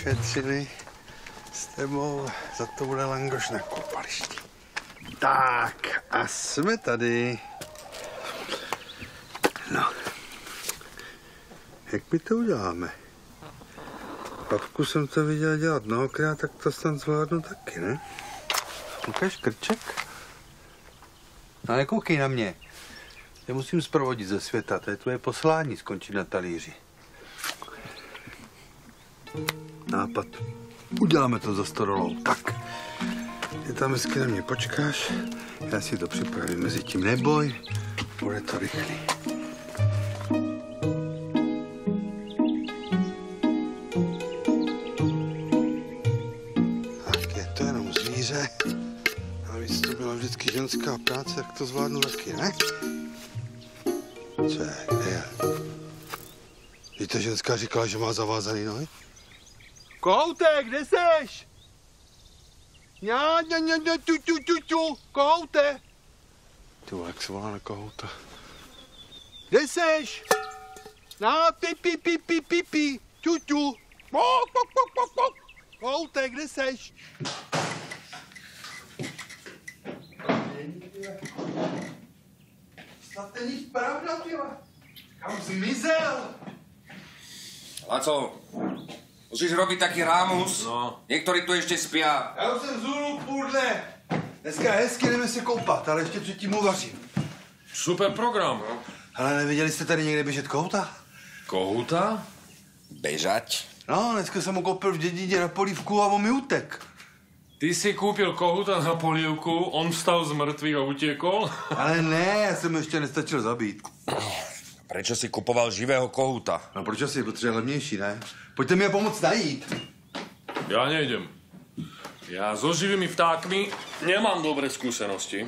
ušetřili s tebou, za to bude langoš na koupališti. Tak, a jsme tady. No, jak my to uděláme? Babku jsem to viděl dělat mnohokrát, tak to snad zvládnu taky, ne? Ukaž krček? No nekoukej na mě. Já musím zprovodit ze světa, to je tvoje poslání skončit na talíři. Nápad. Uděláme to za storolou. Tak. Ty tam hezky na mě počkáš, já si to připravím. Mezi tím neboj, bude to rychlý. Tak je to jenom zvíře. Navíc to byla vždycky ženská práce, jak to zvládnu taky, ne? Co je? Víte, ženská říkala, že má zavázaný nohy? Kohoutek, kde seš? Já, já, já, já, tu, tu, tu, tu, kohoute. Ty vole, jak se volá na kohouta? Kde seš? Na, pi, pi, pi, pi, pi, pi, tu, tu. Pok, pok, pok, pok, pok. Kohoutek, kde seš? Snad není pravda, ty vole. Kam zmizel? Laco, musíš robiť taký rámus. No. Niektorí tu ešte spia. Já už jsem zůru půl dne. Dneska hezky jdeme se koupat, ale ještě předtím uvařím. Super program. Ale neviděli jste tady někde běžet kouta? Kohuta? Bežať? No, dneska jsem ho koupil v dědině na polívku a on mi utek. Ty si kúpil kohuta na polívku, on vstal z mŕtvych a utiekol? Ale ne, já jsem ještě nestačil zabít. Prečo si kupoval živého kohuta? No proč asi, protože je levnější, ne? Pojďte mi je pomoct najít. Ja nejdem. Ja so živými vtákmi nemám dobré skúsenosti.